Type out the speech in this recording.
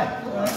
thôi